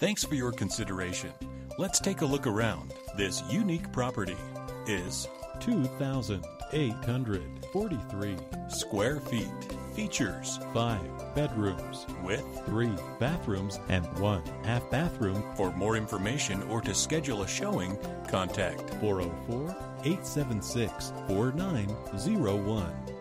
Thanks for your consideration. Let's take a look around. This unique property is 2,843 square feet. Features five bedrooms with three bathrooms and one half bathroom For more information or to schedule a showing, contact 404 876 4901